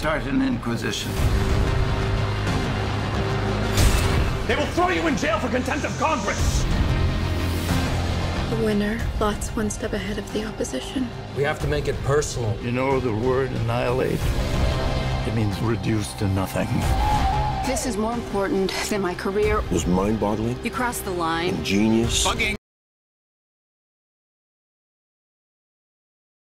start an inquisition. They will throw you in jail for contempt of Congress! The winner plots one step ahead of the opposition. We have to make it personal. You know the word annihilate? It means reduced to nothing. This is more important than my career. It was mind-boggling, You crossed the line. genius. Bugging.